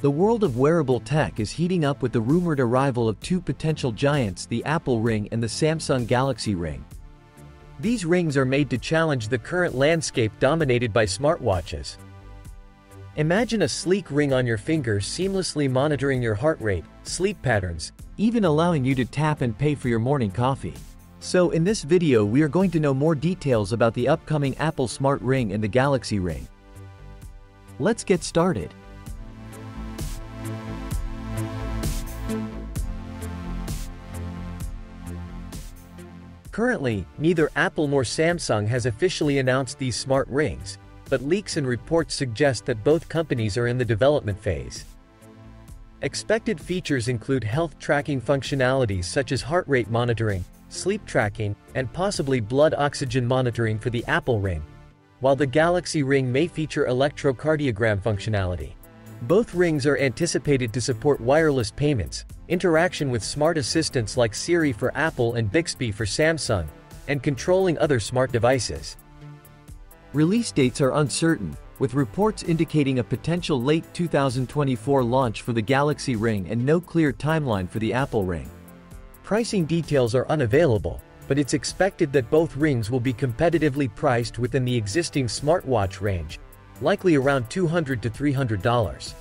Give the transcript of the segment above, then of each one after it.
The world of wearable tech is heating up with the rumored arrival of two potential giants the Apple Ring and the Samsung Galaxy Ring. These rings are made to challenge the current landscape dominated by smartwatches. Imagine a sleek ring on your finger seamlessly monitoring your heart rate, sleep patterns, even allowing you to tap and pay for your morning coffee. So in this video we are going to know more details about the upcoming Apple Smart Ring and the Galaxy Ring. Let's get started. Currently, neither Apple nor Samsung has officially announced these smart rings, but leaks and reports suggest that both companies are in the development phase. Expected features include health tracking functionalities such as heart rate monitoring, sleep tracking, and possibly blood oxygen monitoring for the Apple Ring, while the Galaxy Ring may feature electrocardiogram functionality. Both rings are anticipated to support wireless payments, interaction with smart assistants like Siri for Apple and Bixby for Samsung, and controlling other smart devices. Release dates are uncertain, with reports indicating a potential late 2024 launch for the Galaxy Ring and no clear timeline for the Apple Ring. Pricing details are unavailable, but it's expected that both rings will be competitively priced within the existing smartwatch range, likely around 200 to $300.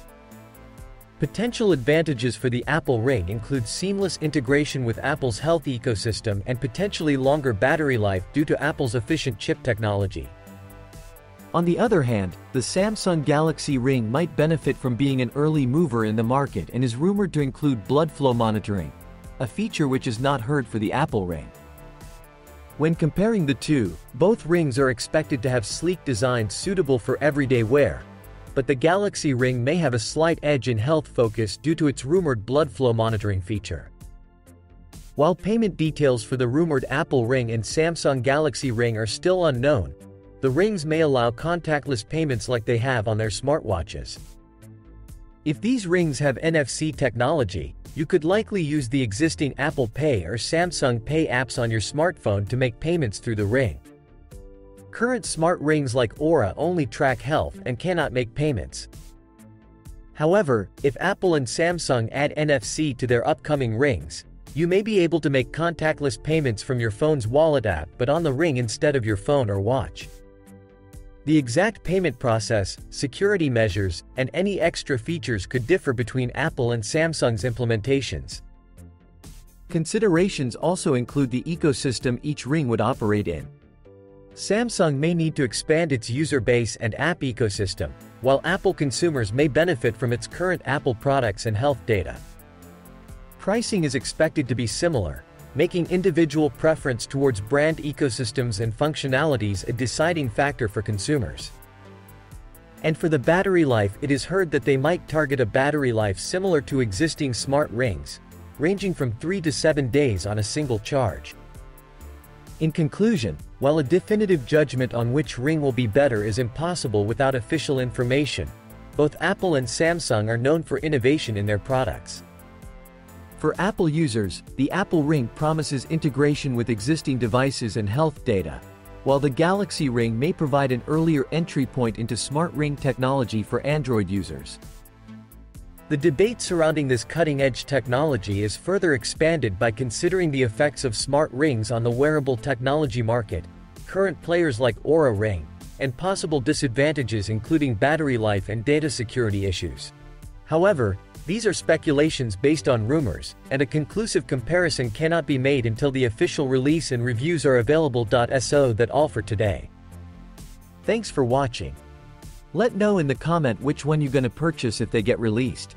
Potential advantages for the Apple Ring include seamless integration with Apple's health ecosystem and potentially longer battery life due to Apple's efficient chip technology. On the other hand, the Samsung Galaxy Ring might benefit from being an early mover in the market and is rumored to include blood flow monitoring, a feature which is not heard for the Apple Ring. When comparing the two, both rings are expected to have sleek designs suitable for everyday wear, but the Galaxy Ring may have a slight edge in health focus due to its rumored blood flow monitoring feature. While payment details for the rumored Apple Ring and Samsung Galaxy Ring are still unknown, the rings may allow contactless payments like they have on their smartwatches. If these rings have NFC technology, you could likely use the existing Apple Pay or Samsung Pay apps on your smartphone to make payments through the ring. Current smart rings like Oura only track health and cannot make payments. However, if Apple and Samsung add NFC to their upcoming rings, you may be able to make contactless payments from your phone's wallet app but on the ring instead of your phone or watch. The exact payment process, security measures, and any extra features could differ between Apple and Samsung's implementations. Considerations also include the ecosystem each ring would operate in. Samsung may need to expand its user base and app ecosystem, while Apple consumers may benefit from its current Apple products and health data. Pricing is expected to be similar, making individual preference towards brand ecosystems and functionalities a deciding factor for consumers. And for the battery life it is heard that they might target a battery life similar to existing smart rings, ranging from 3 to 7 days on a single charge. In conclusion, while a definitive judgment on which ring will be better is impossible without official information, both Apple and Samsung are known for innovation in their products. For Apple users, the Apple Ring promises integration with existing devices and health data, while the Galaxy Ring may provide an earlier entry point into smart ring technology for Android users. The debate surrounding this cutting-edge technology is further expanded by considering the effects of smart rings on the wearable technology market, current players like Oura Ring, and possible disadvantages including battery life and data security issues. However, these are speculations based on rumors, and a conclusive comparison cannot be made until the official release and reviews are available. So that all for today. Thanks for watching. Let know in the comment which one you gonna purchase if they get released.